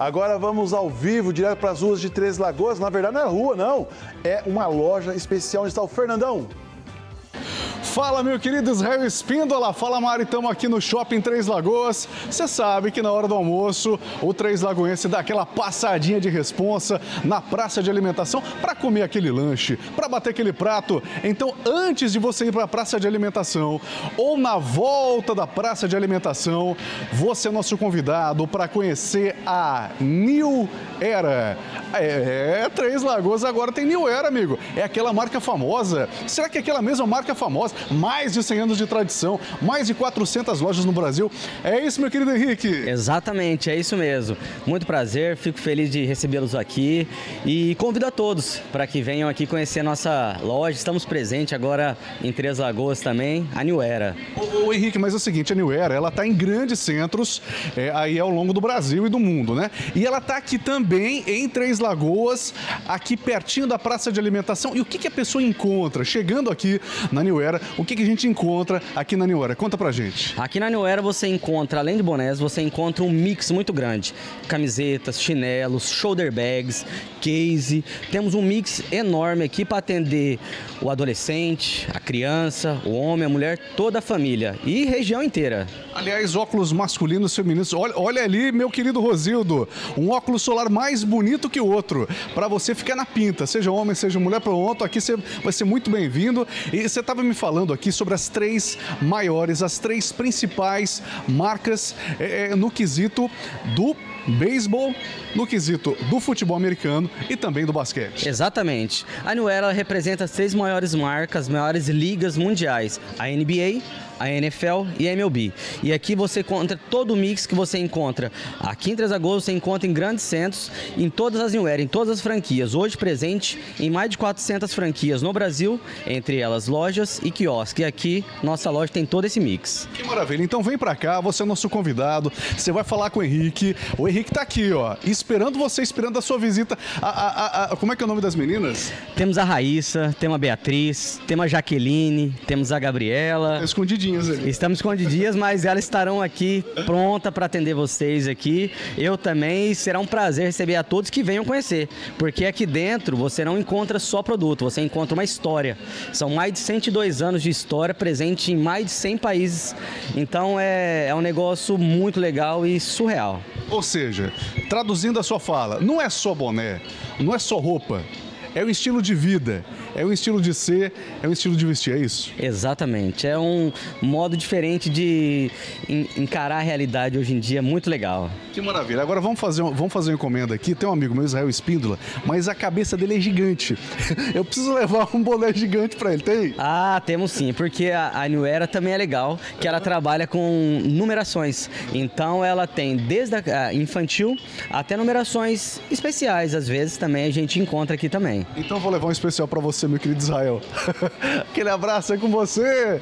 Agora vamos ao vivo, direto para as ruas de Três Lagoas. Na verdade, não é rua, não. É uma loja especial onde está o Fernandão. Fala, meu querido Israel Espíndola. Fala, Mari. Estamos aqui no Shopping Três Lagoas. Você sabe que na hora do almoço, o Três Lagoense dá aquela passadinha de responsa na praça de alimentação para comer aquele lanche, para bater aquele prato. Então, antes de você ir para a praça de alimentação ou na volta da praça de alimentação, você é nosso convidado para conhecer a New Era. É, Três Lagoas agora tem New Era, amigo. É aquela marca famosa. Será que é aquela mesma marca famosa? Mais de 100 anos de tradição, mais de 400 lojas no Brasil. É isso, meu querido Henrique? Exatamente, é isso mesmo. Muito prazer, fico feliz de recebê-los aqui e convido a todos para que venham aqui conhecer a nossa loja. Estamos presentes agora em Três Lagoas também, a New Era. Ô, ô Henrique, mas é o seguinte, a New Era, ela está em grandes centros é, aí ao longo do Brasil e do mundo, né? E ela está aqui também em Três Lagoas, aqui pertinho da praça de alimentação. E o que, que a pessoa encontra chegando aqui na New Era? O que, que a gente encontra aqui na New Era? Conta pra gente. Aqui na New Era você encontra, além de bonés, você encontra um mix muito grande. Camisetas, chinelos, shoulder bags, case. Temos um mix enorme aqui para atender o adolescente, a criança, o homem, a mulher, toda a família e região inteira. Aliás, óculos masculinos, femininos. Olha, olha ali, meu querido Rosildo, um óculos solar mais bonito que o outro, para você ficar na pinta, seja homem, seja mulher, pronto, aqui você vai ser muito bem-vindo. E você estava me falando aqui sobre as três maiores, as três principais marcas é, no quesito do beisebol, no quesito do futebol americano e também do basquete. Exatamente. A Era representa as três maiores marcas, maiores ligas mundiais: a NBA, a NFL e a MLB. E aqui você encontra todo o mix que você encontra. Aqui em Três Lagoas você encontra em grandes centros, em todas as New Era, em todas as franquias. Hoje presente em mais de 400 franquias no Brasil, entre elas lojas e quiosques. E aqui nossa loja tem todo esse mix. Que maravilha. Então vem pra cá, você é nosso convidado. Você vai falar com o Henrique. O Henrique tá aqui, ó, esperando você, esperando a sua visita. A, a, a, como é que é o nome das meninas? Temos a Raíssa, temos a Beatriz, temos a Jaqueline, temos a Gabriela. Tá escondidinho escondidinhas ali. Estamos escondidinhas, mas elas estarão aqui pronta para atender vocês aqui. Eu também. Será um prazer receber a todos que venham conhecer, porque aqui dentro você não encontra só produto, você encontra uma história. São mais de 102 anos de história presente em mais de 100 países. Então é, é um negócio muito legal e surreal. Ou seja, traduzindo a sua fala, não é só boné, não é só roupa, é o estilo de vida, é um estilo de ser, é um estilo de vestir, é isso? Exatamente. É um modo diferente de encarar a realidade hoje em dia, muito legal. Que maravilha. Agora vamos fazer, vamos fazer uma encomenda aqui. Tem um amigo meu, Israel Espíndola, mas a cabeça dele é gigante. Eu preciso levar um boné gigante para ele, tem? Ah, temos sim, porque a, a New Era também é legal, que ela trabalha com numerações. Então ela tem desde a infantil até numerações especiais, às vezes também a gente encontra aqui também. Então vou levar um especial para você, meu querido Israel. Aquele abraço é com você.